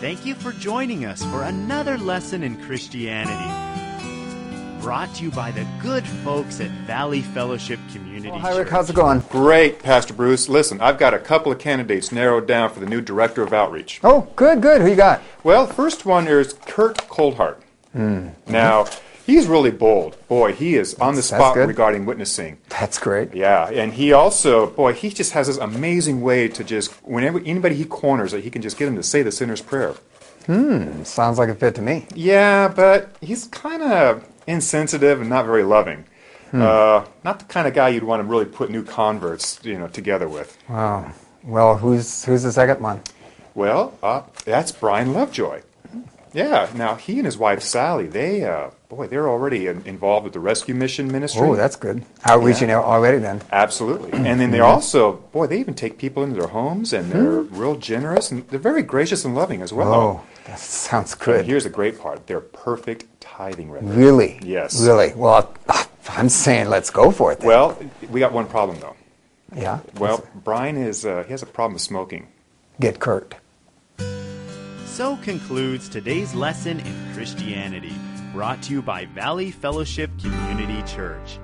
Thank you for joining us for another lesson in Christianity. Brought to you by the good folks at Valley Fellowship Community Well, hi, Rick. Church. How's it going? Great, Pastor Bruce. Listen, I've got a couple of candidates narrowed down for the new director of outreach. Oh, good, good. Who you got? Well, first one is Kurt Coldhart. Hmm. Now, he's really bold. Boy, he is on the spot regarding witnessing. That's great. Yeah, and he also, boy, he just has this amazing way to just, whenever anybody he corners, that he can just get him to say the sinner's prayer. Hmm, sounds like a fit to me. Yeah, but he's kind of insensitive and not very loving. Hmm. Uh, not the kind of guy you'd want to really put new converts, you know, together with. Wow. Well, who's who's the second one? Well, uh, that's Brian Lovejoy. Yeah. Now he and his wife Sally, they, uh, boy, they're already in, involved with the rescue mission ministry. Oh, that's good. Outreaching Yeah. out already then. absolutely. And then they also, boy, they even take people into their homes, and they're real generous, and they're very gracious and loving as well. Oh, that sounds And good. here's the great part: they're perfect tithing records. Really? Yes. Really? Well, I'm saying let's go for it then. Well, we got one problem though. yeah. Well, Brian is uh, he has a problem with smoking. get Kurt. So concludes today's lesson in Christianity, brought to you by Valley Fellowship Community Church.